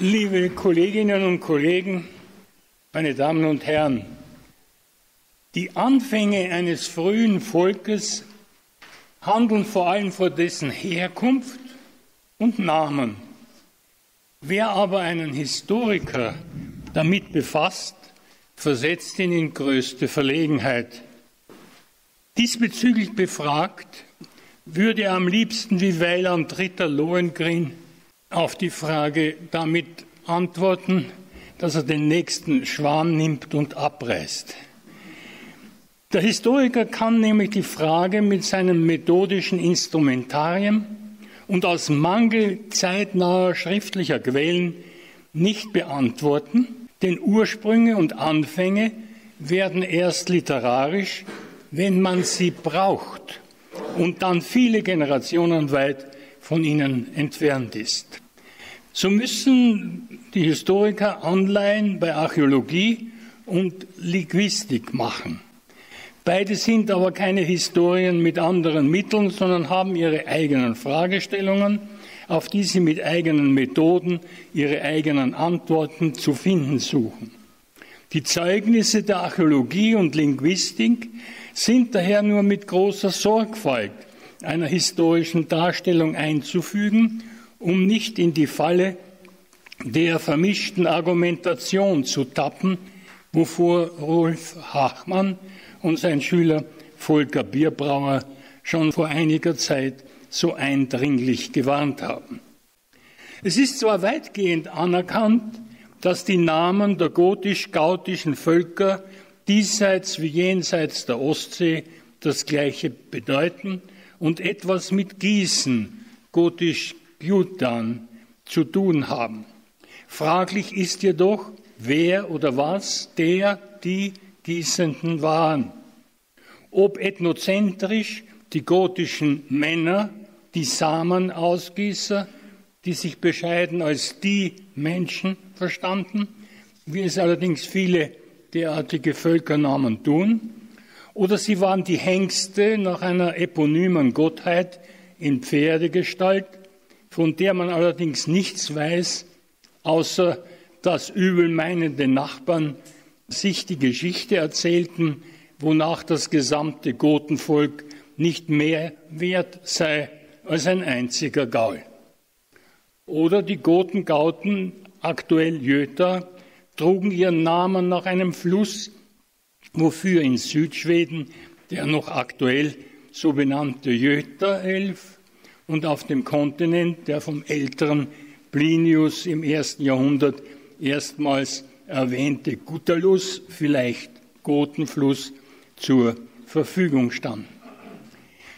Liebe Kolleginnen und Kollegen, meine Damen und Herren, die Anfänge eines frühen Volkes handeln vor allem vor dessen Herkunft und Namen. Wer aber einen Historiker damit befasst, versetzt ihn in größte Verlegenheit. Diesbezüglich befragt, würde er am liebsten wie Weiland Ritter Lohengrin auf die Frage damit antworten, dass er den nächsten Schwan nimmt und abreißt. Der Historiker kann nämlich die Frage mit seinem methodischen Instrumentarium und aus Mangel zeitnaher schriftlicher Quellen nicht beantworten, denn Ursprünge und Anfänge werden erst literarisch, wenn man sie braucht und dann viele Generationen weit von ihnen entfernt ist. So müssen die Historiker Anleihen bei Archäologie und Linguistik machen. Beide sind aber keine Historien mit anderen Mitteln, sondern haben ihre eigenen Fragestellungen, auf die sie mit eigenen Methoden ihre eigenen Antworten zu finden suchen. Die Zeugnisse der Archäologie und Linguistik sind daher nur mit großer Sorgfalt einer historischen Darstellung einzufügen, um nicht in die Falle der vermischten Argumentation zu tappen, wovor Rolf Hachmann und sein Schüler Volker Bierbrauer schon vor einiger Zeit so eindringlich gewarnt haben. Es ist zwar weitgehend anerkannt, dass die Namen der gotisch-gautischen Völker diesseits wie jenseits der Ostsee das gleiche bedeuten und etwas mit Gießen, gotisch Jutan, zu tun haben. Fraglich ist jedoch, wer oder was der, die Gießenden waren. Ob ethnozentrisch die gotischen Männer, die Samenausgießer, die sich bescheiden als die Menschen verstanden, wie es allerdings viele derartige Völkernamen tun, oder sie waren die Hengste nach einer eponymen Gottheit in Pferdegestalt, von der man allerdings nichts weiß, außer dass übelmeinende Nachbarn sich die Geschichte erzählten, wonach das gesamte Gotenvolk nicht mehr wert sei als ein einziger Gaul. Oder die Gotengauten, aktuell Jöta, trugen ihren Namen nach einem Fluss, wofür in Südschweden der noch aktuell so benannte Göta-Elf und auf dem Kontinent der vom älteren Plinius im ersten Jahrhundert erstmals erwähnte Guttalus, vielleicht Gotenfluss, zur Verfügung stand.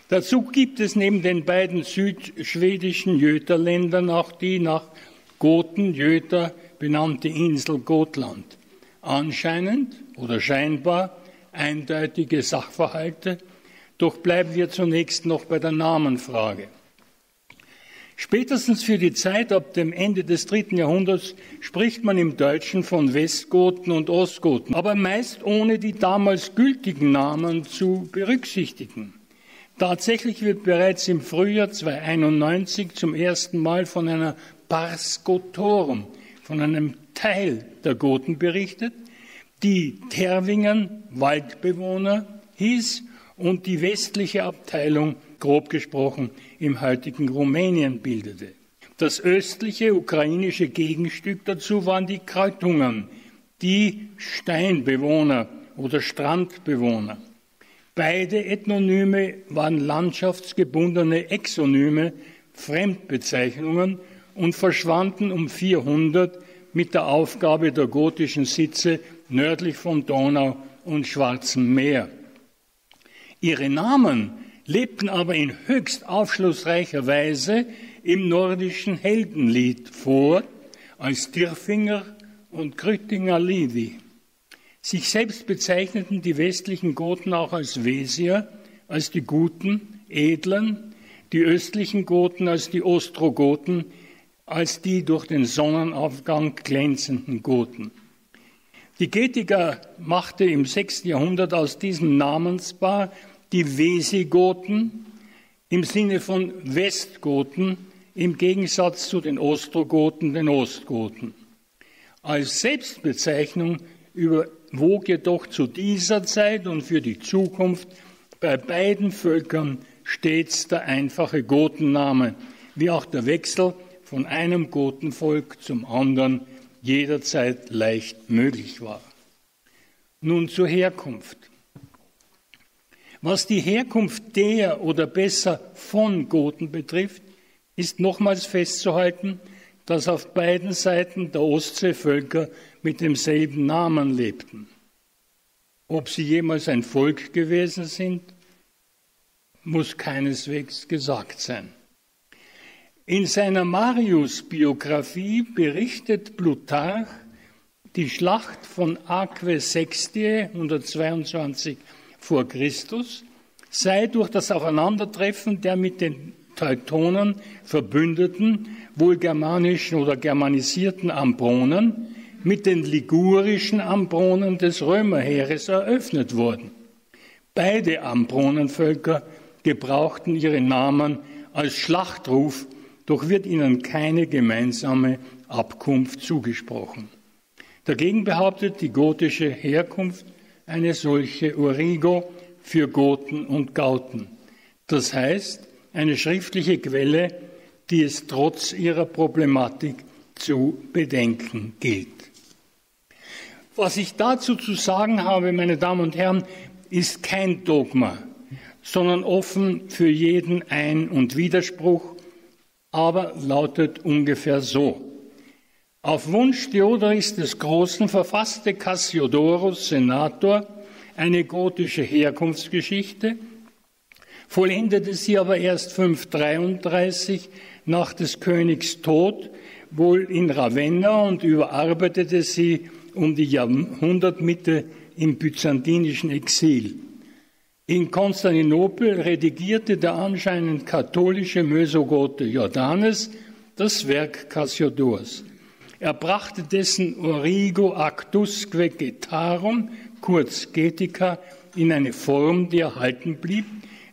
Dazu gibt es neben den beiden südschwedischen Jöterländern auch die nach Goten, Jöter benannte Insel Gotland. Anscheinend oder scheinbar eindeutige Sachverhalte, doch bleiben wir zunächst noch bei der Namenfrage. Spätestens für die Zeit ab dem Ende des dritten Jahrhunderts spricht man im Deutschen von Westgoten und Ostgoten, aber meist ohne die damals gültigen Namen zu berücksichtigen. Tatsächlich wird bereits im Frühjahr 291 zum ersten Mal von einer Pars Gotorum, von einem Teil der Goten berichtet, die Terwingen Waldbewohner hieß und die westliche Abteilung, grob gesprochen, im heutigen Rumänien bildete. Das östliche ukrainische Gegenstück dazu waren die Kreutungen, die Steinbewohner oder Strandbewohner. Beide Ethnonyme waren landschaftsgebundene Exonyme, Fremdbezeichnungen und verschwanden um 400 mit der Aufgabe der gotischen Sitze nördlich von Donau und Schwarzem Meer. Ihre Namen lebten aber in höchst aufschlussreicher Weise im nordischen Heldenlied vor, als Dirfinger und Grüttinger Liedi. Sich selbst bezeichneten die westlichen Goten auch als Wesier, als die Guten, Edlen, die östlichen Goten als die Ostrogoten, als die durch den Sonnenaufgang glänzenden Goten. Die Getiker machte im 6. Jahrhundert aus diesem Namenspaar die Wesigoten im Sinne von Westgoten im Gegensatz zu den Ostrogoten, den Ostgoten. Als Selbstbezeichnung überwog jedoch zu dieser Zeit und für die Zukunft bei beiden Völkern stets der einfache Gotenname, wie auch der Wechsel von einem Gotenvolk zum anderen jederzeit leicht möglich war. Nun zur Herkunft. Was die Herkunft der oder besser von Goten betrifft, ist nochmals festzuhalten, dass auf beiden Seiten der Ostsee Völker mit demselben Namen lebten. Ob sie jemals ein Volk gewesen sind, muss keineswegs gesagt sein. In seiner Marius-Biografie berichtet Plutarch, die Schlacht von Aquae Sextiae 122 vor Christus sei durch das Aufeinandertreffen der mit den Teutonen verbündeten, wohl germanischen oder germanisierten Ambronen mit den ligurischen Ambronen des Römerheeres eröffnet worden. Beide Ambronenvölker gebrauchten ihre Namen als Schlachtruf, doch wird ihnen keine gemeinsame Abkunft zugesprochen. Dagegen behauptet die gotische Herkunft eine solche Origo für Goten und Gauten. Das heißt, eine schriftliche Quelle, die es trotz ihrer Problematik zu bedenken gilt. Was ich dazu zu sagen habe, meine Damen und Herren, ist kein Dogma, sondern offen für jeden Ein- und Widerspruch, aber lautet ungefähr so. Auf Wunsch Theodoris des Großen verfasste Cassiodorus Senator eine gotische Herkunftsgeschichte, vollendete sie aber erst 533 nach des Königs Tod, wohl in Ravenna und überarbeitete sie um die Jahrhundertmitte im byzantinischen Exil. In Konstantinopel redigierte der anscheinend katholische Mösogote Jordanes das Werk Cassiodors. Er brachte dessen Origo Actusque Getarum, kurz Getica, in eine Form, die erhalten blieb,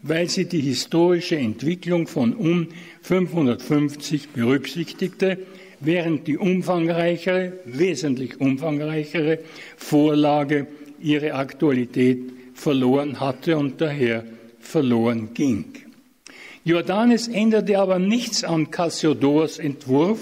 weil sie die historische Entwicklung von um 550 berücksichtigte, während die umfangreichere, wesentlich umfangreichere Vorlage ihre Aktualität verloren hatte und daher verloren ging. Jordanes änderte aber nichts an Cassiodors Entwurf,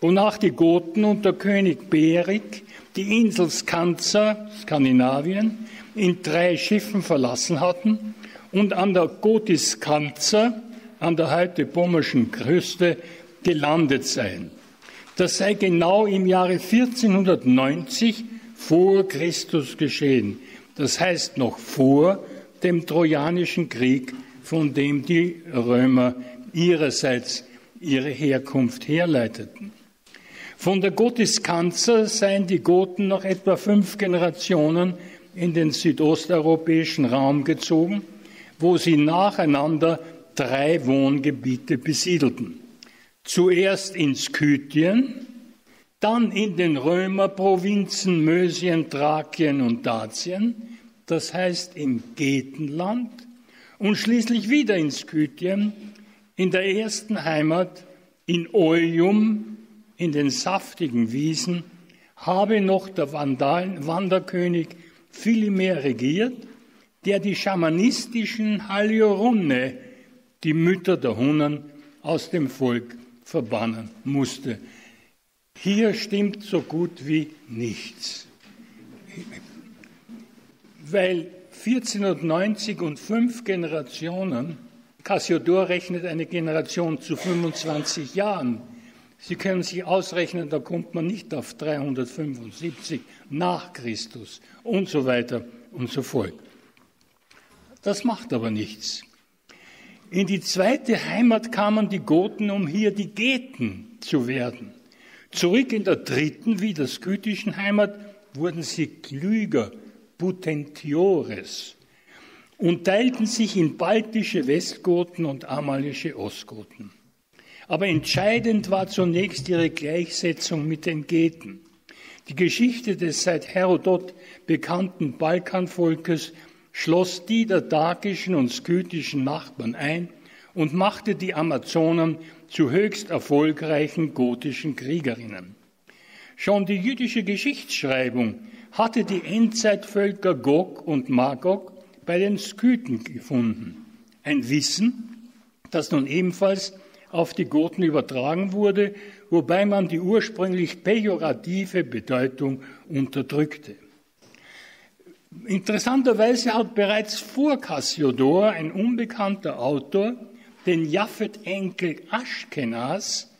wonach die Goten unter König Berik die Insel Skanza, Skandinavien, in drei Schiffen verlassen hatten und an der Gotiskanza, an der heute pommerschen Küste, gelandet seien. Das sei genau im Jahre 1490 vor Christus geschehen. Das heißt noch vor dem Trojanischen Krieg, von dem die Römer ihrerseits ihre Herkunft herleiteten. Von der Gotiskanzer seien die Goten noch etwa fünf Generationen in den südosteuropäischen Raum gezogen, wo sie nacheinander drei Wohngebiete besiedelten. Zuerst in Skythien, dann in den Römerprovinzen Mösien, Thrakien und Dacia, das heißt im Getenland, und schließlich wieder in Skythien, in der ersten Heimat in Oium in den saftigen Wiesen habe noch der Vandalen, Wanderkönig Philimer regiert, der die schamanistischen Haliorunne, die Mütter der Hunnen, aus dem Volk verbannen musste. Hier stimmt so gut wie nichts. Weil 1490 und fünf Generationen, Cassiodor rechnet eine Generation zu 25 Jahren, Sie können sich ausrechnen, da kommt man nicht auf 375 nach Christus und so weiter und so fort. Das macht aber nichts. In die zweite Heimat kamen die Goten, um hier die Geten zu werden. Zurück in der dritten, wie der skytischen Heimat, wurden sie klüger, Potentiores, und teilten sich in baltische Westgoten und amalische Ostgoten. Aber entscheidend war zunächst ihre Gleichsetzung mit den Geten. Die Geschichte des seit Herodot bekannten Balkanvolkes schloss die der dakischen und skytischen Nachbarn ein und machte die Amazonen zu höchst erfolgreichen gotischen Kriegerinnen. Schon die jüdische Geschichtsschreibung hatte die Endzeitvölker Gog und Magog bei den Skythen gefunden. Ein Wissen, das nun ebenfalls auf die Goten übertragen wurde, wobei man die ursprünglich pejorative Bedeutung unterdrückte. Interessanterweise hat bereits vor Cassiodor ein unbekannter Autor den Japhet-Enkel Aschkenas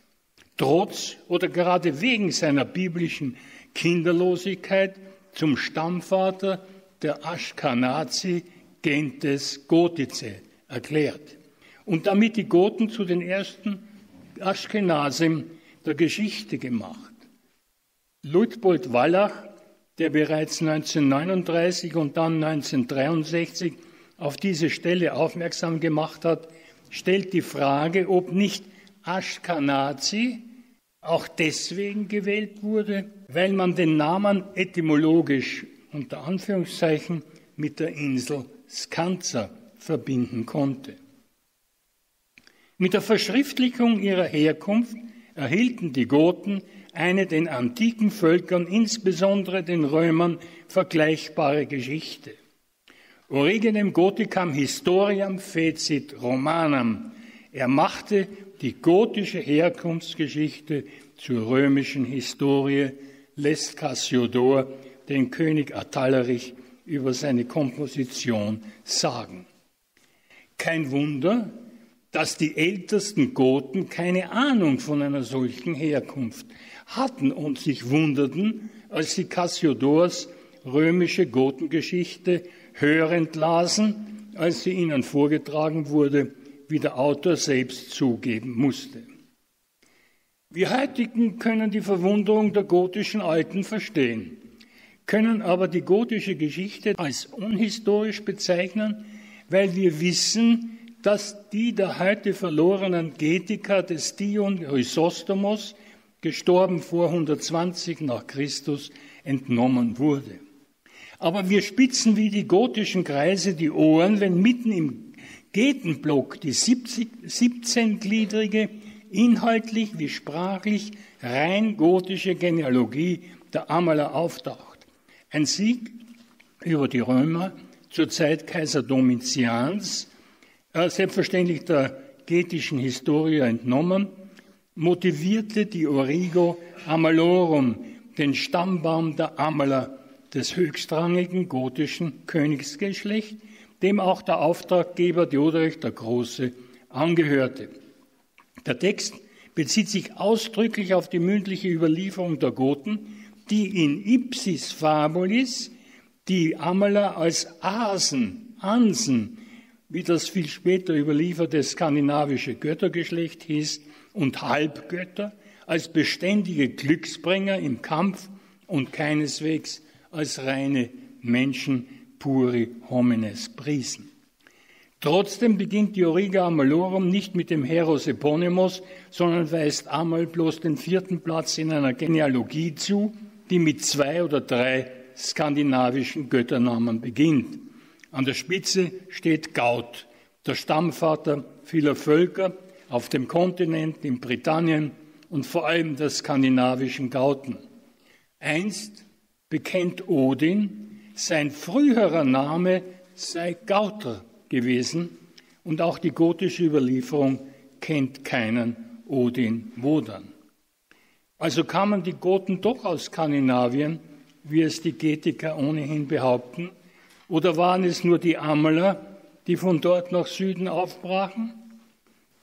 trotz oder gerade wegen seiner biblischen Kinderlosigkeit zum Stammvater der Aschkenazi Gentes Gotice erklärt und damit die Goten zu den ersten Aschkenasim der Geschichte gemacht. Luitpold Wallach, der bereits 1939 und dann 1963 auf diese Stelle aufmerksam gemacht hat, stellt die Frage, ob nicht Ashkenazi auch deswegen gewählt wurde, weil man den Namen etymologisch unter Anführungszeichen mit der Insel Skanza verbinden konnte. Mit der Verschriftlichung ihrer Herkunft erhielten die Goten eine den antiken Völkern, insbesondere den Römern, vergleichbare Geschichte. Origenem Gothicam Historiam fecit Romanam. Er machte die gotische Herkunftsgeschichte zur römischen Historie, lässt Cassiodor den König Attallerich über seine Komposition sagen. Kein Wunder, dass die ältesten Goten keine Ahnung von einer solchen Herkunft hatten und sich wunderten, als sie Cassiodors römische Gotengeschichte hörend lasen, als sie ihnen vorgetragen wurde, wie der Autor selbst zugeben musste. Wir heutigen können die Verwunderung der gotischen Alten verstehen, können aber die gotische Geschichte als unhistorisch bezeichnen, weil wir wissen, dass die der heute verlorenen Getiker des Dion Chrysostomos, gestorben vor 120 nach Christus, entnommen wurde. Aber wir spitzen wie die gotischen Kreise die Ohren, wenn mitten im Getenblock die 17-gliedrige, inhaltlich wie sprachlich rein gotische Genealogie der Amala auftaucht. Ein Sieg über die Römer zur Zeit Kaiser Domitians äh, selbstverständlich der getischen Historie entnommen, motivierte die Origo Amalorum, den Stammbaum der Amaler, des höchstrangigen gotischen Königsgeschlecht, dem auch der Auftraggeber Theodorich der Große angehörte. Der Text bezieht sich ausdrücklich auf die mündliche Überlieferung der Goten, die in Ipsis Fabulis die Amaler als Asen, Ansen, wie das viel später überlieferte skandinavische Göttergeschlecht hieß, und Halbgötter als beständige Glücksbringer im Kampf und keineswegs als reine Menschen puri homines priesen. Trotzdem beginnt die Origa Amalorum nicht mit dem Heros Eponymos, sondern weist Amal bloß den vierten Platz in einer Genealogie zu, die mit zwei oder drei skandinavischen Götternamen beginnt. An der Spitze steht Gaut, der Stammvater vieler Völker auf dem Kontinent, in Britannien und vor allem der skandinavischen Gauten. Einst bekennt Odin, sein früherer Name sei Gauter gewesen und auch die gotische Überlieferung kennt keinen Odin Wodan. Also kamen die Goten doch aus Skandinavien, wie es die Getiker ohnehin behaupten, oder waren es nur die Amler, die von dort nach Süden aufbrachen?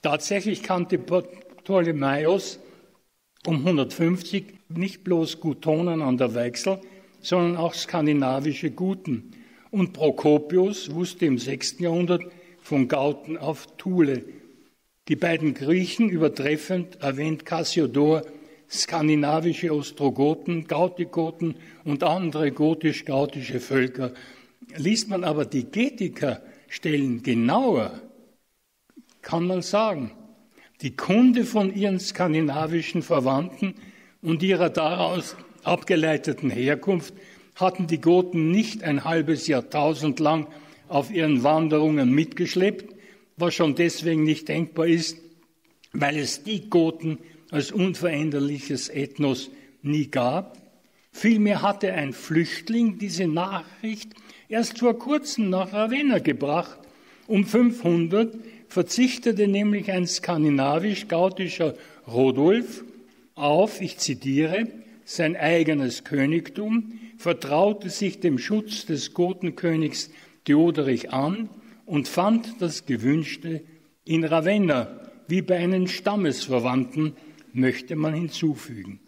Tatsächlich kannte Ptolemaios um 150 nicht bloß Gutonen an der Weichsel, sondern auch skandinavische Guten. Und Prokopius wusste im 6. Jahrhundert von Gauten auf Thule. Die beiden Griechen übertreffend erwähnt Cassiodor skandinavische Ostrogoten, Gautigoten und andere gotisch-gautische Völker Liest man aber die Getiker-Stellen genauer, kann man sagen, die Kunde von ihren skandinavischen Verwandten und ihrer daraus abgeleiteten Herkunft hatten die Goten nicht ein halbes Jahrtausend lang auf ihren Wanderungen mitgeschleppt, was schon deswegen nicht denkbar ist, weil es die Goten als unveränderliches Ethnos nie gab. Vielmehr hatte ein Flüchtling diese Nachricht erst vor kurzem nach Ravenna gebracht. Um 500 verzichtete nämlich ein skandinavisch-gautischer Rodolf auf, ich zitiere, sein eigenes Königtum, vertraute sich dem Schutz des Gotenkönigs Theoderich an und fand das Gewünschte in Ravenna, wie bei einem Stammesverwandten, möchte man hinzufügen.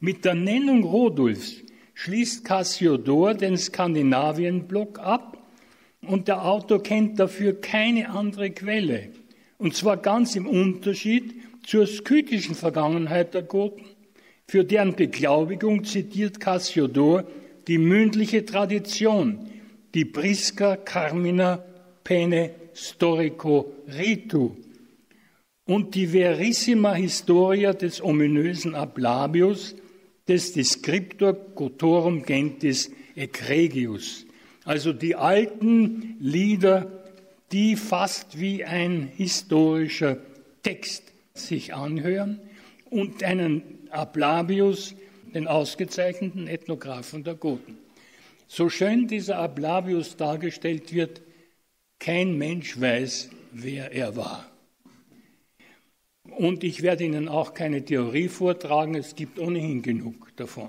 Mit der Nennung Rodulfs schließt Cassiodor den Skandinavienblock ab und der Autor kennt dafür keine andere Quelle. Und zwar ganz im Unterschied zur skythischen Vergangenheit der Goten. Für deren Beglaubigung zitiert Cassiodor die mündliche Tradition, die Prisca Carmina Pene Storico Ritu und die Verissima Historia des ominösen Ablabius, des Descriptor Gotorum Gentis Egregius. Also die alten Lieder, die fast wie ein historischer Text sich anhören und einen Ablabius, den ausgezeichneten Ethnographen der Goten. So schön dieser Ablabius dargestellt wird, kein Mensch weiß, wer er war. Und ich werde Ihnen auch keine Theorie vortragen, es gibt ohnehin genug davon.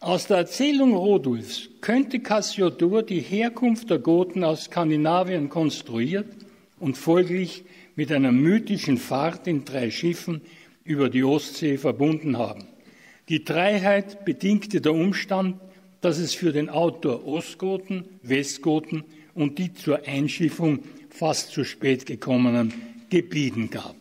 Aus der Erzählung Rodulfs könnte Cassiodor die Herkunft der Goten aus Skandinavien konstruiert und folglich mit einer mythischen Fahrt in drei Schiffen über die Ostsee verbunden haben. Die Dreiheit bedingte der Umstand, dass es für den Autor Ostgoten, Westgoten und die zur Einschiffung fast zu spät gekommenen Gebieten gab.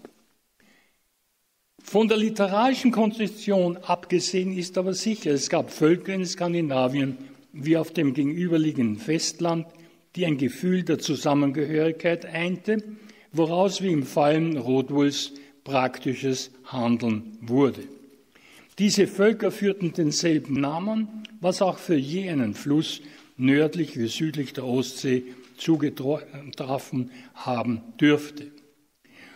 Von der literarischen Konstruktion abgesehen ist aber sicher, es gab Völker in Skandinavien wie auf dem gegenüberliegenden Festland, die ein Gefühl der Zusammengehörigkeit einte, woraus wie im Fallen Rodwulfs praktisches Handeln wurde. Diese Völker führten denselben Namen, was auch für jenen Fluss nördlich wie südlich der Ostsee zugetroffen haben dürfte.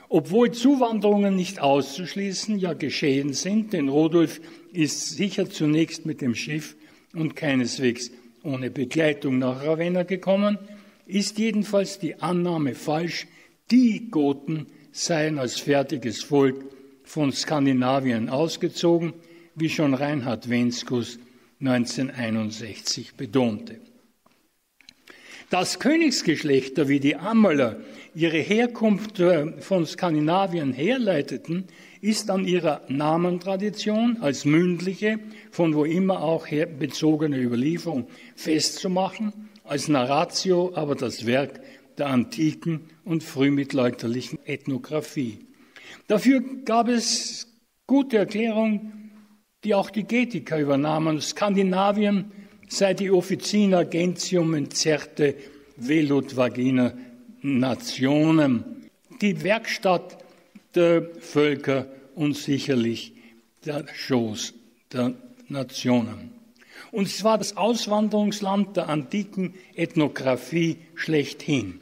Obwohl Zuwanderungen nicht auszuschließen, ja geschehen sind, denn Rodolf ist sicher zunächst mit dem Schiff und keineswegs ohne Begleitung nach Ravenna gekommen, ist jedenfalls die Annahme falsch, die Goten seien als fertiges Volk von Skandinavien ausgezogen, wie schon Reinhard Wenskus 1961 betonte. Dass Königsgeschlechter wie die Ammerler ihre Herkunft äh, von Skandinavien herleiteten, ist an ihrer Namentradition als mündliche, von wo immer auch her bezogene Überlieferung festzumachen, als Narratio aber das Werk der antiken und frühmittelalterlichen Ethnographie. Dafür gab es gute Erklärungen, die auch die Getiker übernahmen. Skandinavien sei die Officina Gentium incerte velut vagina nationem, die Werkstatt der Völker und sicherlich der Schoß der Nationen. Und es war das Auswanderungsland der antiken Ethnographie schlechthin.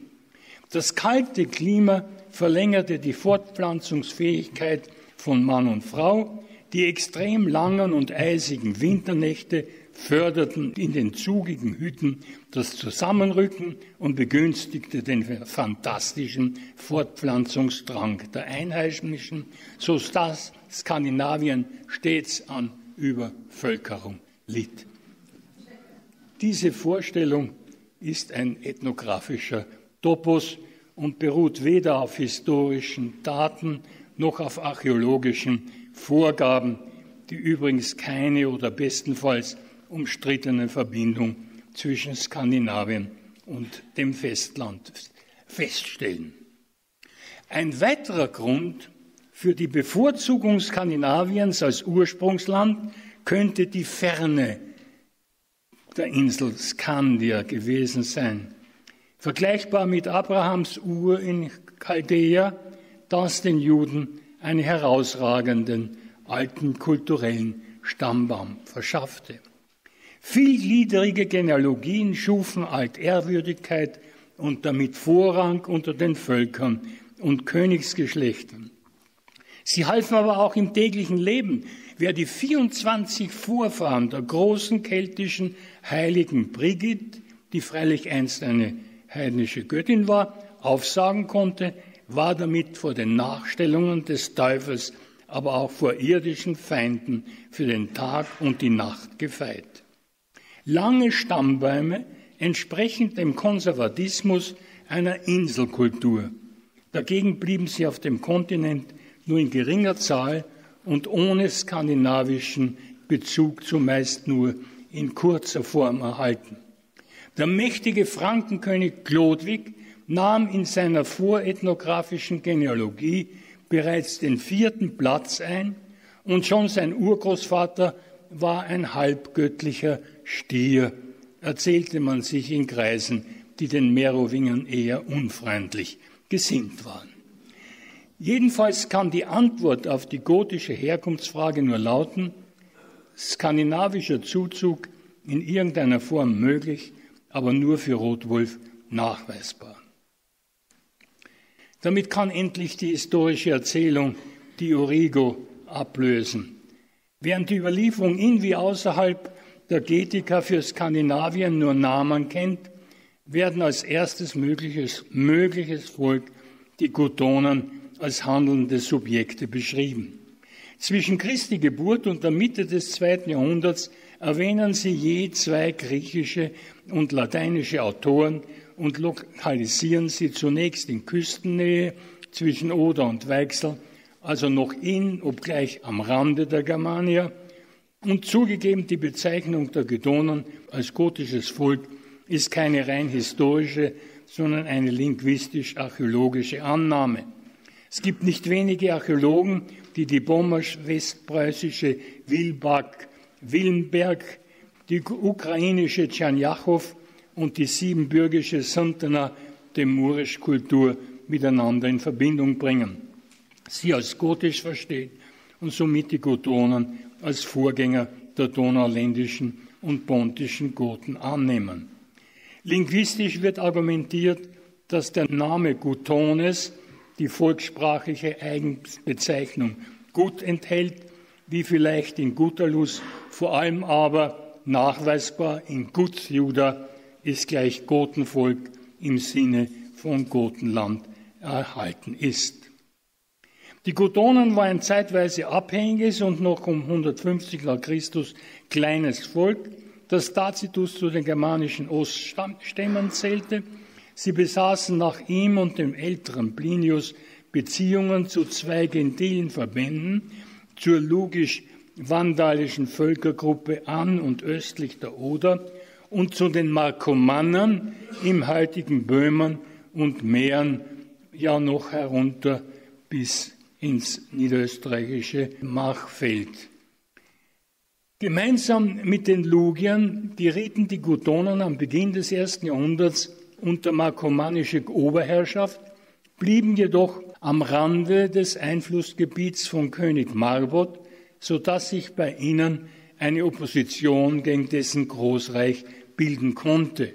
Das kalte Klima verlängerte die Fortpflanzungsfähigkeit von Mann und Frau. Die extrem langen und eisigen Winternächte förderten in den zugigen Hütten das Zusammenrücken und begünstigte den fantastischen Fortpflanzungsdrang der Einheimischen, so dass Skandinavien stets an Übervölkerung litt. Diese Vorstellung ist ein ethnografischer Topos und beruht weder auf historischen Daten noch auf archäologischen Vorgaben, die übrigens keine oder bestenfalls umstrittene Verbindung zwischen Skandinavien und dem Festland feststellen. Ein weiterer Grund für die Bevorzugung Skandinaviens als Ursprungsland könnte die Ferne der Insel Skandia gewesen sein. Vergleichbar mit Abrahams Ur in Chaldea, das den Juden einen herausragenden alten kulturellen Stammbaum verschaffte. Vielgliedrige Genealogien schufen Altehrwürdigkeit und damit Vorrang unter den Völkern und Königsgeschlechtern. Sie halfen aber auch im täglichen Leben. Wer die 24 Vorfahren der großen keltischen Heiligen Brigid, die freilich einst eine heidnische Göttin war, aufsagen konnte, war damit vor den Nachstellungen des Teufels, aber auch vor irdischen Feinden für den Tag und die Nacht gefeit. Lange Stammbäume entsprechen dem Konservatismus einer Inselkultur. Dagegen blieben sie auf dem Kontinent nur in geringer Zahl und ohne skandinavischen Bezug zumeist nur in kurzer Form erhalten. Der mächtige Frankenkönig Chlodwig nahm in seiner vorethnografischen Genealogie bereits den vierten Platz ein und schon sein Urgroßvater war ein halbgöttlicher Stier, erzählte man sich in Kreisen, die den Merowingern eher unfreundlich gesinnt waren. Jedenfalls kann die Antwort auf die gotische Herkunftsfrage nur lauten, skandinavischer Zuzug in irgendeiner Form möglich, aber nur für Rotwolf nachweisbar. Damit kann endlich die historische Erzählung die Origo ablösen. Während die Überlieferung in wie außerhalb der Getika für Skandinavien nur Namen kennt, werden als erstes mögliches, mögliches Volk die Gutonen als handelnde Subjekte beschrieben. Zwischen Christi Geburt und der Mitte des zweiten Jahrhunderts erwähnen sie je zwei griechische und lateinische Autoren und lokalisieren sie zunächst in Küstennähe zwischen Oder und Weichsel, also noch in, obgleich am Rande der Germania, und zugegeben die Bezeichnung der Gedonen als gotisches Volk ist keine rein historische, sondern eine linguistisch-archäologische Annahme. Es gibt nicht wenige Archäologen, die die bommersch-westpreußische Wilbak, Wilmberg, die ukrainische Tschernjachow und die siebenbürgische Sundtener Demurisch-Kultur miteinander in Verbindung bringen. Sie als gotisch verstehen und somit die Gotonen als Vorgänger der donauländischen und pontischen Goten annehmen. Linguistisch wird argumentiert, dass der Name Gutones die volkssprachliche Eigenbezeichnung gut enthält, wie vielleicht in Gutalus, vor allem aber nachweisbar in Gutsjuda ist gleich Gotenvolk im Sinne von Gotenland erhalten ist. Die Gotonen waren zeitweise abhängiges und noch um 150 nach Christus kleines Volk, das Tacitus zu den germanischen Oststämmen zählte. Sie besaßen nach ihm und dem älteren Plinius Beziehungen zu zwei gentilen Verbänden, zur logisch-vandalischen Völkergruppe an und östlich der Oder und zu den Markomannern im heutigen Böhmen und Mähren, ja noch herunter bis ins niederösterreichische Machfeld. Gemeinsam mit den Lugiern gerieten die Gutonen am Beginn des ersten Jahrhunderts unter markomannische Oberherrschaft, blieben jedoch am Rande des Einflussgebiets von König Marbot, so dass sich bei ihnen eine Opposition gegen dessen Großreich bilden konnte.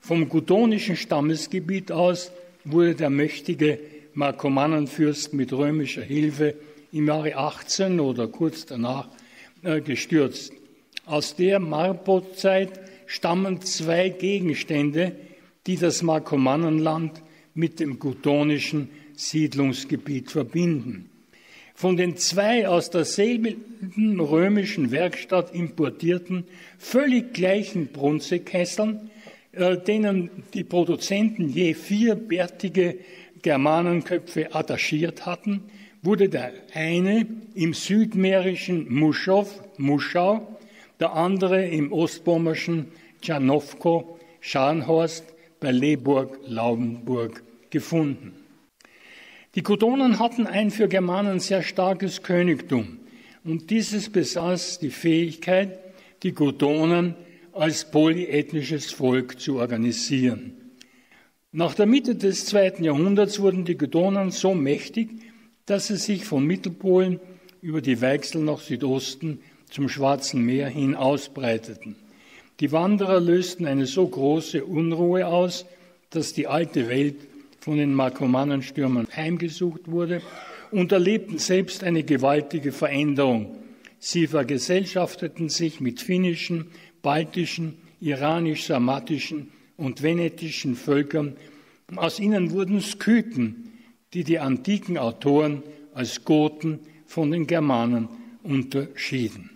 Vom gutonischen Stammesgebiet aus wurde der mächtige Markomannenfürst mit römischer Hilfe im Jahre 18 oder kurz danach äh, gestürzt. Aus der Marbot-Zeit stammen zwei Gegenstände, die das Markomannenland mit dem gutonischen Siedlungsgebiet verbinden. Von den zwei aus derselben römischen Werkstatt importierten, völlig gleichen Bronzekesseln, äh, denen die Produzenten je vier bärtige Germanenköpfe attachiert hatten, wurde der eine im südmährischen Muschow, Muschau, der andere im ostbommerschen Tschernowko, Scharnhorst bei Leburg-Laubenburg gefunden. Die Kotonen hatten ein für Germanen sehr starkes Königtum und dieses besaß die Fähigkeit, die Kotonen als polyethnisches Volk zu organisieren. Nach der Mitte des zweiten Jahrhunderts wurden die Kotonen so mächtig, dass sie sich von Mittelpolen über die Weichsel nach Südosten zum Schwarzen Meer hin ausbreiteten. Die Wanderer lösten eine so große Unruhe aus, dass die alte Welt von den Markomanenstürmern heimgesucht wurde und erlebten selbst eine gewaltige Veränderung. Sie vergesellschafteten sich mit finnischen, baltischen, iranisch-sarmatischen und venetischen Völkern. Aus ihnen wurden Skythen, die die antiken Autoren als Goten von den Germanen unterschieden.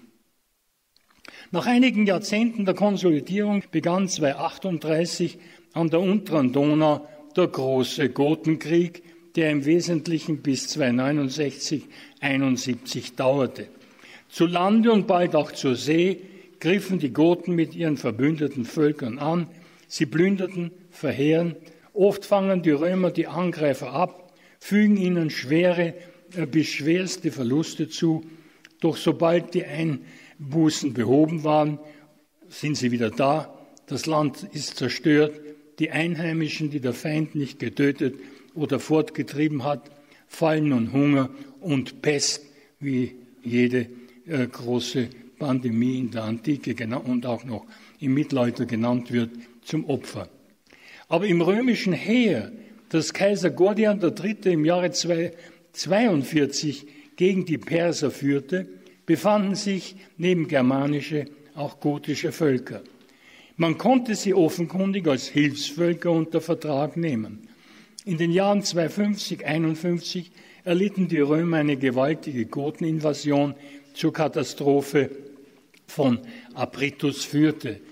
Nach einigen Jahrzehnten der Konsolidierung begann 238 an der unteren Donau der große Gotenkrieg, der im Wesentlichen bis 269, 71 dauerte. Zu Lande und bald auch zur See griffen die Goten mit ihren verbündeten Völkern an. Sie plünderten, verheeren. Oft fangen die Römer die Angreifer ab, fügen ihnen schwere äh, bis schwerste Verluste zu. Doch sobald die Einbußen behoben waren, sind sie wieder da. Das Land ist zerstört. Die Einheimischen, die der Feind nicht getötet oder fortgetrieben hat, fallen nun Hunger und Pest, wie jede äh, große Pandemie in der Antike und auch noch im Mittelalter genannt wird, zum Opfer. Aber im römischen Heer, das Kaiser Gordian III. im Jahre 42 gegen die Perser führte, befanden sich neben germanische auch gotische Völker. Man konnte sie offenkundig als Hilfsvölker unter Vertrag nehmen. In den Jahren 250, 51 erlitten die Römer eine gewaltige Goteninvasion zur Katastrophe von Abritus führte.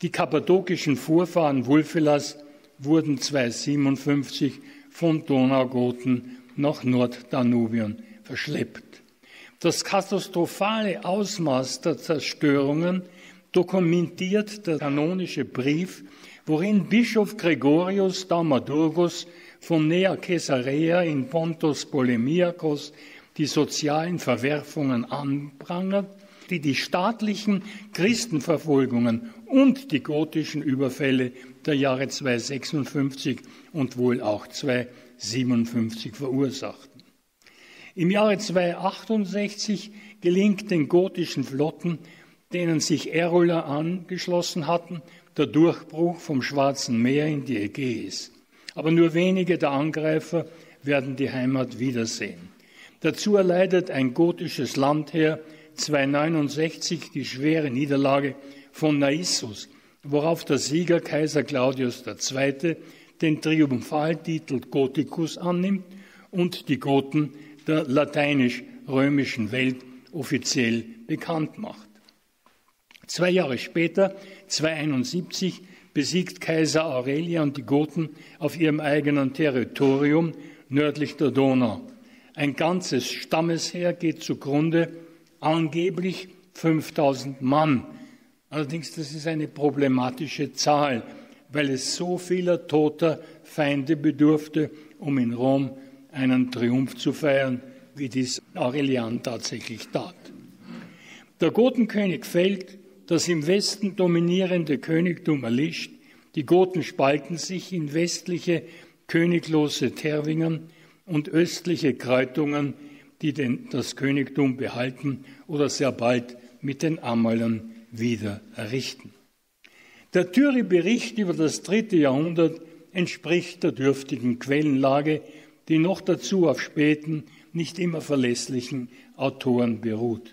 Die kappadokischen Vorfahren Wulfilas wurden 257 von Donaugoten nach Norddanubien verschleppt. Das katastrophale Ausmaß der Zerstörungen dokumentiert der kanonische Brief, worin Bischof Gregorius Daumadurgus von Nea Caesarea in Pontus Polemiakos die sozialen Verwerfungen anprangert, die die staatlichen Christenverfolgungen und die gotischen Überfälle der Jahre 256 und wohl auch 257 verursachten. Im Jahre 268 gelingt den gotischen Flotten denen sich Eroler angeschlossen hatten, der Durchbruch vom Schwarzen Meer in die Ägäis. Aber nur wenige der Angreifer werden die Heimat wiedersehen. Dazu erleidet ein gotisches Landheer 269 die schwere Niederlage von Naissus, worauf der Sieger Kaiser Claudius II. den Triumphaltitel Goticus annimmt und die Goten der lateinisch-römischen Welt offiziell bekannt macht. Zwei Jahre später, 271, besiegt Kaiser Aurelian die Goten auf ihrem eigenen Territorium nördlich der Donau. Ein ganzes Stammesheer geht zugrunde, angeblich 5000 Mann. Allerdings, das ist eine problematische Zahl, weil es so vieler toter Feinde bedurfte, um in Rom einen Triumph zu feiern, wie dies Aurelian tatsächlich tat. Der Gotenkönig fällt, das im Westen dominierende Königtum erlischt. Die Goten spalten sich in westliche königlose Terwingen und östliche Kreutungen, die den, das Königtum behalten oder sehr bald mit den Amalern wieder errichten. Der Thüri-Bericht über das dritte Jahrhundert entspricht der dürftigen Quellenlage, die noch dazu auf späten, nicht immer verlässlichen Autoren beruht.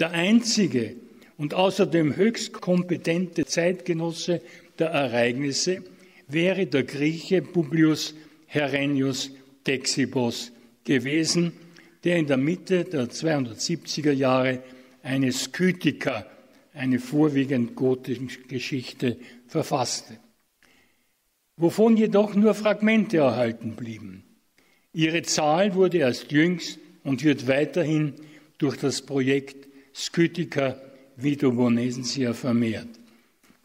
Der einzige und außerdem höchst kompetente Zeitgenosse der Ereignisse wäre der Grieche Publius Herennius Texibos gewesen, der in der Mitte der 270er Jahre eine Skythika, eine vorwiegend gotische Geschichte, verfasste, wovon jedoch nur Fragmente erhalten blieben. Ihre Zahl wurde erst jüngst und wird weiterhin durch das Projekt Skythika Vitobonesensia vermehrt.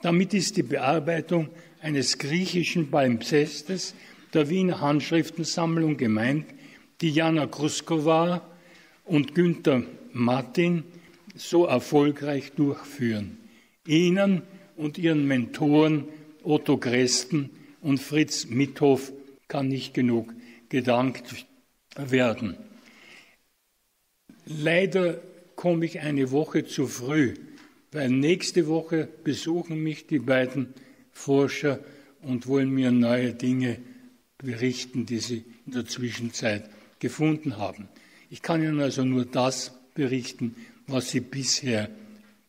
Damit ist die Bearbeitung eines griechischen Palimpsestes der Wiener Handschriftensammlung gemeint, die Jana Kruskova und Günther Martin so erfolgreich durchführen. Ihnen und ihren Mentoren Otto Gresten und Fritz Mithoff kann nicht genug gedankt werden. Leider komme ich eine Woche zu früh, weil nächste Woche besuchen mich die beiden Forscher und wollen mir neue Dinge berichten, die sie in der Zwischenzeit gefunden haben. Ich kann Ihnen also nur das berichten, was Sie bisher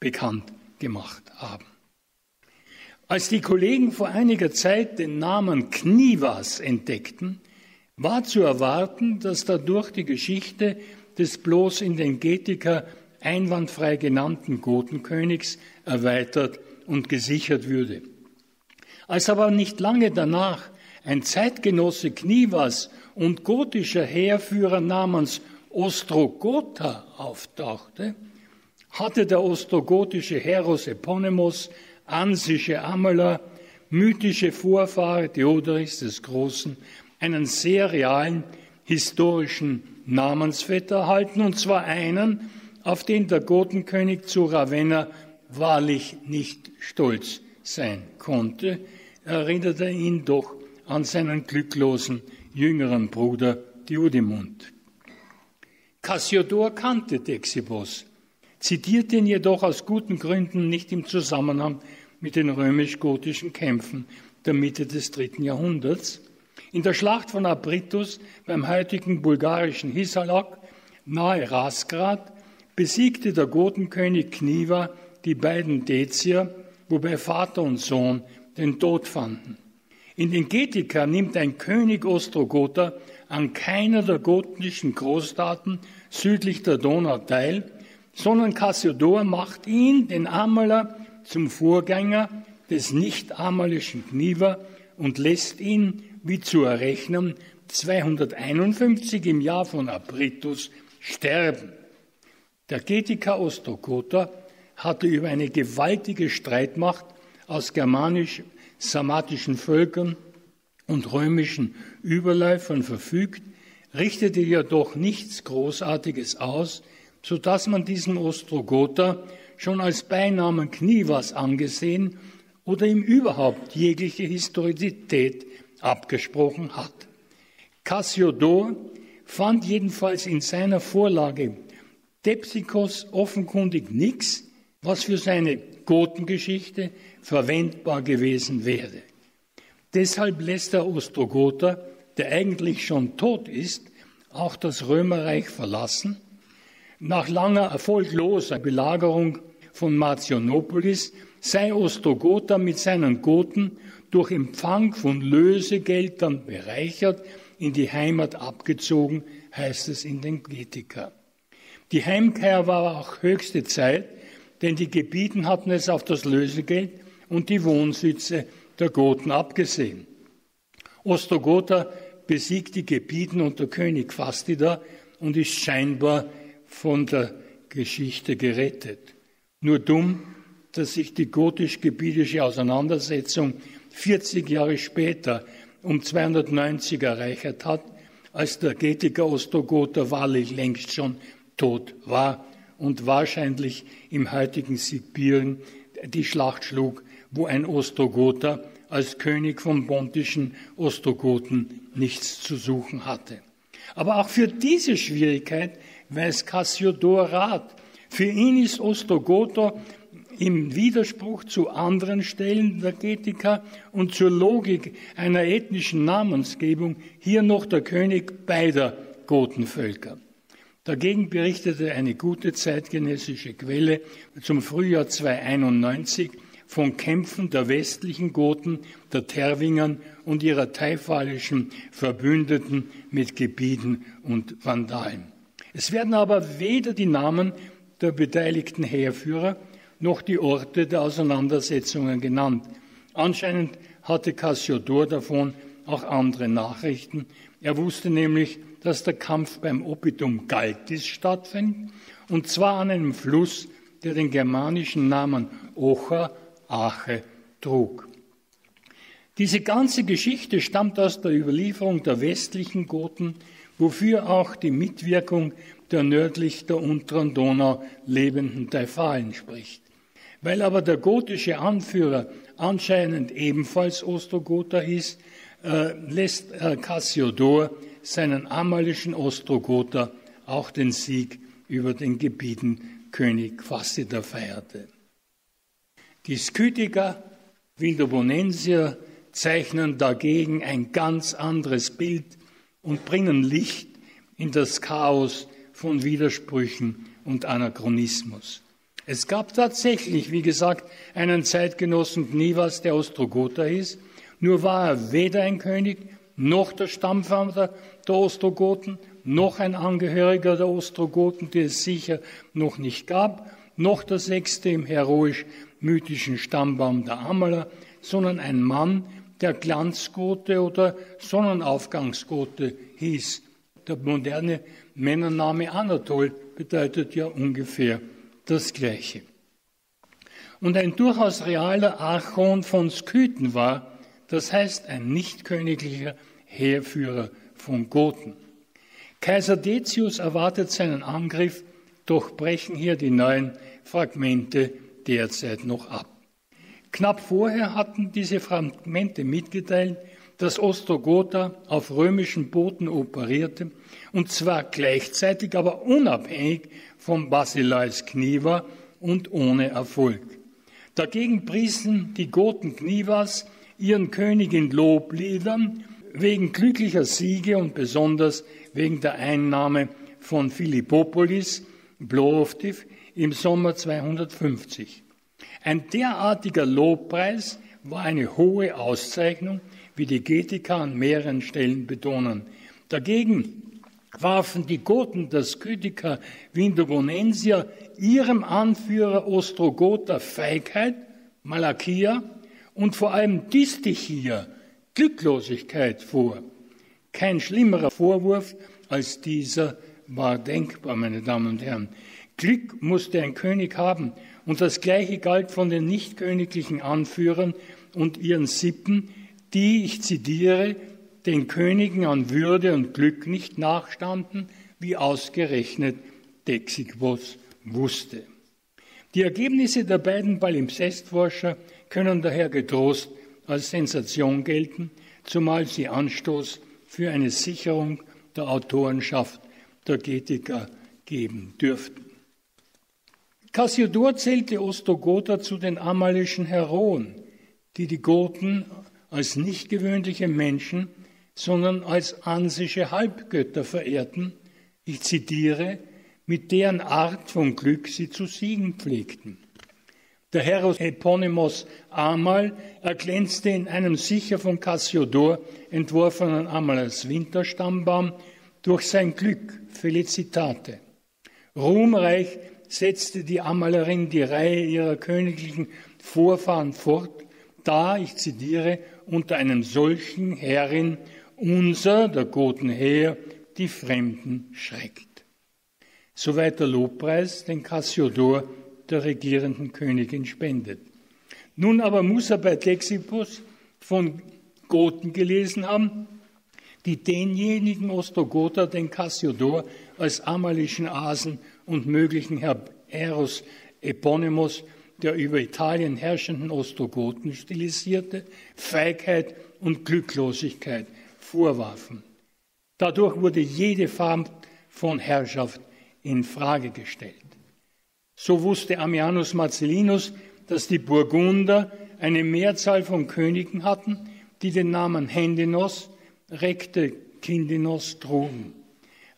bekannt gemacht haben. Als die Kollegen vor einiger Zeit den Namen Knivas entdeckten, war zu erwarten, dass dadurch die Geschichte des bloß in den Getiker einwandfrei genannten Gotenkönigs erweitert und gesichert würde. Als aber nicht lange danach ein Zeitgenosse Knivas und gotischer Heerführer namens Ostrogotha auftauchte, hatte der ostrogotische Heros Eponymos, ansische Amala, mythische Vorfahre Theodoris des Großen, einen sehr realen historischen Namensvetter erhalten, und zwar einen, auf den der Gotenkönig zu Ravenna wahrlich nicht stolz sein konnte, erinnerte ihn doch an seinen glücklosen jüngeren Bruder Diodimund. Cassiodor kannte Dexibos, zitierte ihn jedoch aus guten Gründen nicht im Zusammenhang mit den römisch-gotischen Kämpfen der Mitte des dritten Jahrhunderts. In der Schlacht von Abritus beim heutigen bulgarischen Hisalak nahe Rasgrad besiegte der Gotenkönig Kniva die beiden Dezier, wobei Vater und Sohn den Tod fanden. In den Getika nimmt ein König Ostrogotha an keiner der gotischen Großtaten südlich der Donau teil, sondern Cassiodor macht ihn, den Amaler, zum Vorgänger des nicht-amalischen Kniver und lässt ihn, wie zu errechnen, 251 im Jahr von Abritus sterben. Der Getika Ostrogotha hatte über eine gewaltige Streitmacht aus germanisch-sarmatischen Völkern und römischen Überläufern verfügt, richtete jedoch nichts Großartiges aus, so dass man diesen Ostrogotha schon als Beinamen Knievas angesehen oder ihm überhaupt jegliche Historizität abgesprochen hat. Cassiodor fand jedenfalls in seiner Vorlage Depsikos offenkundig nichts, was für seine Gotengeschichte verwendbar gewesen wäre. Deshalb lässt der Ostrogotha, der eigentlich schon tot ist, auch das Römerreich verlassen. Nach langer erfolgloser Belagerung von Marcionopolis sei Ostrogotha mit seinen Goten durch Empfang von Lösegeldern bereichert, in die Heimat abgezogen, heißt es in den Getika. Die Heimkehr war auch höchste Zeit, denn die Gebieten hatten es auf das Lösegeld und die Wohnsitze der Goten abgesehen. Ostrogotha besiegt die Gebieten unter König Fastida und ist scheinbar von der Geschichte gerettet. Nur dumm, dass sich die gotisch-gebitische Auseinandersetzung 40 Jahre später um 290 erreicht hat, als der Getiker Ostrogotha wahrlich längst schon tot war und wahrscheinlich im heutigen Sibirien die Schlacht schlug, wo ein Ostrogotha als König vom pontischen Ostrogoten nichts zu suchen hatte. Aber auch für diese Schwierigkeit weiß Cassiodor Rat. Für ihn ist Ostrogotha im Widerspruch zu anderen Stellen der Getika und zur Logik einer ethnischen Namensgebung hier noch der König beider Gotenvölker. Dagegen berichtete eine gute zeitgenössische Quelle zum Frühjahr 291 von Kämpfen der westlichen Goten, der Terwingern und ihrer taifalischen Verbündeten mit Gebieten und Vandalen. Es werden aber weder die Namen der beteiligten Heerführer noch die Orte der Auseinandersetzungen genannt. Anscheinend hatte Cassiodor davon auch andere Nachrichten. Er wusste nämlich, dass der Kampf beim Oppidum Galtis stattfindet, und zwar an einem Fluss, der den germanischen Namen Ocher, Ache trug. Diese ganze Geschichte stammt aus der Überlieferung der westlichen Goten, wofür auch die Mitwirkung der nördlich der unteren Donau lebenden Teifalen spricht. Weil aber der gotische Anführer anscheinend ebenfalls Ostrogotha hieß, äh, lässt äh, Cassiodor seinen amalischen Ostrogotha auch den Sieg über den Gebieten König Quassida feierte. Die Skythiker, Vildobonensier, zeichnen dagegen ein ganz anderes Bild und bringen Licht in das Chaos von Widersprüchen und Anachronismus. Es gab tatsächlich, wie gesagt, einen Zeitgenossen Gnivas, der Ostrogotha hieß, nur war er weder ein König, noch der Stammvater der Ostrogothen, noch ein Angehöriger der Ostrogothen, die es sicher noch nicht gab, noch der Sechste im heroisch-mythischen Stammbaum der Amaler, sondern ein Mann, der Glanzgote oder Sonnenaufgangsgote hieß. Der moderne Männername Anatol bedeutet ja ungefähr das Gleiche. Und ein durchaus realer Archon von Skythen war, das heißt ein nicht königlicher Heerführer von Goten. Kaiser Decius erwartet seinen Angriff, doch brechen hier die neuen Fragmente derzeit noch ab. Knapp vorher hatten diese Fragmente mitgeteilt, dass Ostrogotha auf römischen Booten operierte, und zwar gleichzeitig, aber unabhängig vom Basileus Kniva und ohne Erfolg. Dagegen priesen die Goten Knivas ihren König in Lobliedern wegen glücklicher Siege und besonders wegen der Einnahme von Philippopolis, Plovdiv, im Sommer 250. Ein derartiger Lobpreis war eine hohe Auszeichnung, wie die Getiker an mehreren Stellen betonen. Dagegen warfen die Goten der Skythiker Vindobonensier ihrem Anführer Ostrogotha Feigheit, Malakia und vor allem Distichia, Glücklosigkeit vor. Kein schlimmerer Vorwurf als dieser war denkbar, meine Damen und Herren. Glück musste ein König haben und das Gleiche galt von den nichtköniglichen Anführern und ihren Sippen, die, ich zitiere, den Königen an Würde und Glück nicht nachstanden, wie ausgerechnet Dexigvos wusste. Die Ergebnisse der beiden Palimpsestforscher können daher getrost als Sensation gelten, zumal sie Anstoß für eine Sicherung der Autorenschaft der Getiker geben dürften. Cassiodor zählte Ostrogotha zu den amalischen Heroen, die die Goten als nicht gewöhnliche Menschen, sondern als ansische Halbgötter verehrten, ich zitiere, mit deren Art von Glück sie zu siegen pflegten. Der Heros Eponymos Amal erglänzte in einem sicher von Cassiodor entworfenen Amal als Winterstammbaum durch sein Glück, Felicitate. Ruhmreich setzte die Amalerin die Reihe ihrer königlichen Vorfahren fort, da, ich zitiere, unter einem solchen Herrin unser, der Goten Heer, die Fremden schreckt. Soweit der Lobpreis, den Cassiodor der regierenden Königin spendet. Nun aber muss er bei Dexippus von Goten gelesen haben, die denjenigen Ostrogotha, den Cassiodor, als amalischen Asen und möglichen Eros Eponymos der über Italien herrschenden Ostrogothen stilisierte, Feigheit und Glücklosigkeit vorwarfen. Dadurch wurde jede Form von Herrschaft in Frage gestellt. So wusste Ammianus Marcellinus, dass die Burgunder eine Mehrzahl von Königen hatten, die den Namen Hendinos, Rekte Kindinos trugen.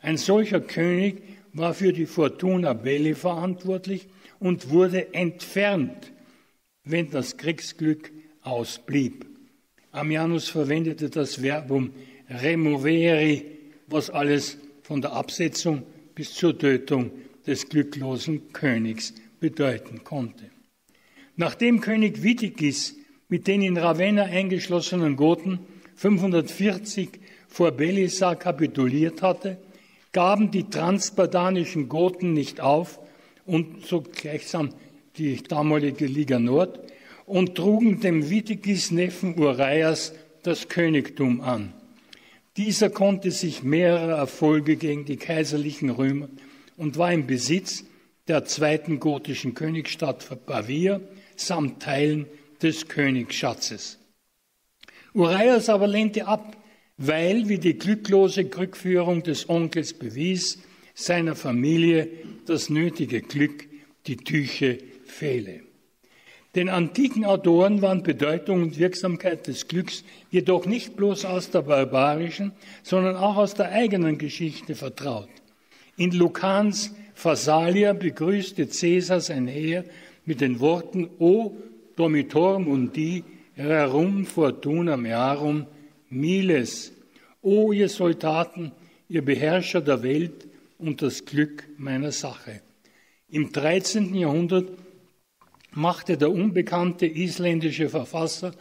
Ein solcher König war für die Fortuna Belli verantwortlich und wurde entfernt, wenn das Kriegsglück ausblieb. Ammianus verwendete das Verbum removere, was alles von der Absetzung bis zur Tötung des glücklosen Königs bedeuten konnte. Nachdem König Wittigis mit den in Ravenna eingeschlossenen Goten 540 vor Belisar kapituliert hatte, gaben die transpadanischen Goten nicht auf und so gleichsam die damalige Liga Nord und trugen dem Wittigis Neffen Urias das Königtum an. Dieser konnte sich mehrere Erfolge gegen die kaiserlichen Römer und war im Besitz der zweiten gotischen Königsstadt Pavia samt Teilen des Königsschatzes. Urias aber lehnte ab, weil, wie die glücklose Rückführung des Onkels bewies, seiner Familie das nötige Glück, die Tüche, fehle. Den antiken Autoren waren Bedeutung und Wirksamkeit des Glücks jedoch nicht bloß aus der barbarischen, sondern auch aus der eigenen Geschichte vertraut. In Lucans Phasalia begrüßte Caesar sein Heer mit den Worten O dormitor mundi rerum fortuna mearum miles. O ihr Soldaten, ihr Beherrscher der Welt und das Glück meiner Sache. Im 13. Jahrhundert machte der unbekannte isländische Verfasser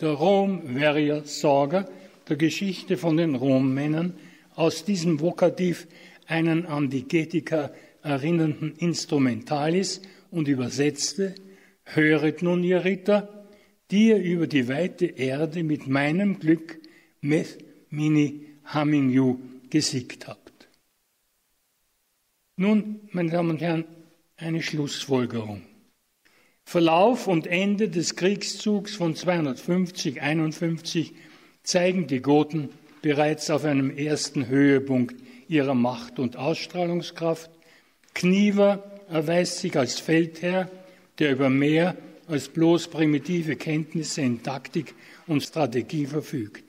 der Rom Verja Saga der Geschichte von den Rommännern aus diesem Vokativ einen an die Getika erinnernden Instrumentalis und übersetzte, Höret nun, ihr Ritter, die ihr über die weite Erde mit meinem Glück Meth Mini Haminju gesiegt habt. Nun, meine Damen und Herren, eine Schlussfolgerung. Verlauf und Ende des Kriegszugs von 250-51 zeigen die Goten bereits auf einem ersten Höhepunkt ihrer Macht und Ausstrahlungskraft. Kniever erweist sich als Feldherr, der über mehr als bloß primitive Kenntnisse in Taktik und Strategie verfügt.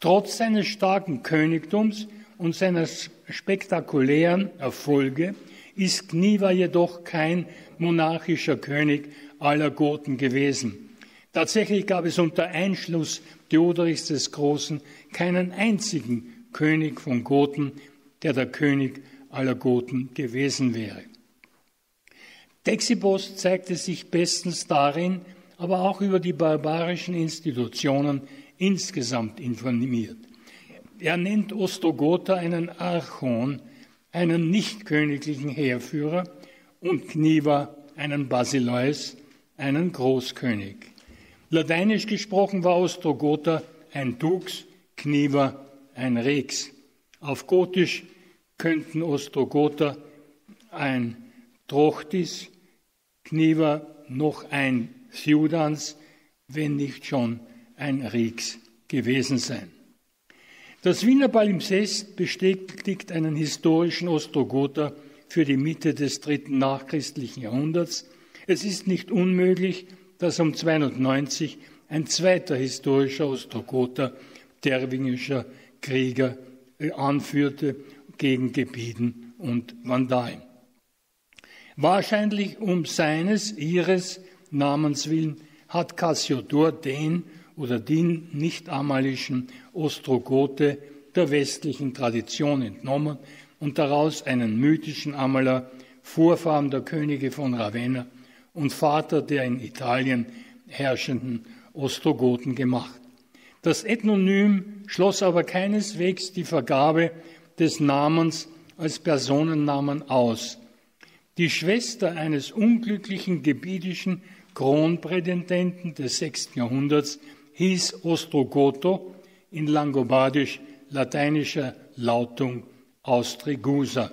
Trotz seines starken Königtums und seiner spektakulären Erfolge ist Kniever jedoch kein monarchischer König aller Goten gewesen. Tatsächlich gab es unter Einschluss Theodorichs des Großen keinen einzigen König von Goten, der der König aller Goten gewesen wäre. Texibos zeigte sich bestens darin, aber auch über die barbarischen Institutionen insgesamt informiert. Er nennt Ostrogotha einen Archon, einen nicht-königlichen Heerführer, und Kniva einen Basileus, einen Großkönig. Lateinisch gesprochen war Ostrogotha ein Dux, Kniva ein Rex. Auf Gotisch könnten Ostrogotha ein Trochtis, Kniva noch ein Ciudans, wenn nicht schon ein Rex gewesen sein. Das Wiener Palimpsest bestätigt einen historischen Ostrogotha für die Mitte des dritten nachchristlichen Jahrhunderts, es ist nicht unmöglich, dass um 290 ein zweiter historischer Ostrogother, derwingischer Krieger, anführte gegen Gebiden und Vandalen. Wahrscheinlich um seines, ihres Namens willen hat Cassiodor den oder den nicht-amalischen Ostrogothe der westlichen Tradition entnommen und daraus einen mythischen Amaler, Vorfahren der Könige von Ravenna, und Vater der in Italien herrschenden Ostrogoten gemacht. Das Ethnonym schloss aber keineswegs die Vergabe des Namens als Personennamen aus. Die Schwester eines unglücklichen gebidischen Kronprätendenten des sechsten Jahrhunderts hieß Ostrogoto in langobardisch lateinischer Lautung Austrigusa.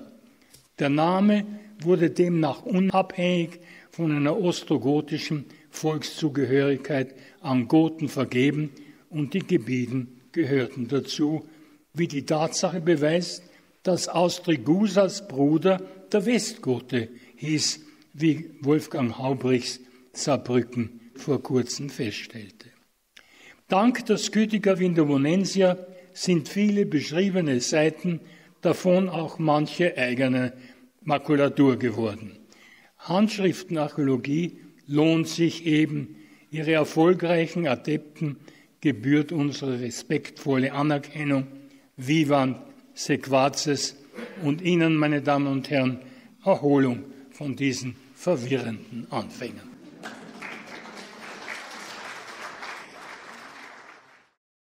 Der Name wurde demnach unabhängig von einer ostrogotischen Volkszugehörigkeit an Goten vergeben und die Gebieten gehörten dazu, wie die Tatsache beweist, dass Austrigusas Bruder der Westgote hieß, wie Wolfgang Haubrichs Saarbrücken vor kurzem feststellte. Dank der Skythica Vindobonensia sind viele beschriebene Seiten, davon auch manche eigene Makulatur geworden. Handschriftenarchäologie lohnt sich eben. Ihre erfolgreichen Adepten gebührt unsere respektvolle Anerkennung. Vivant sequaces und Ihnen, meine Damen und Herren, Erholung von diesen verwirrenden Anfängen.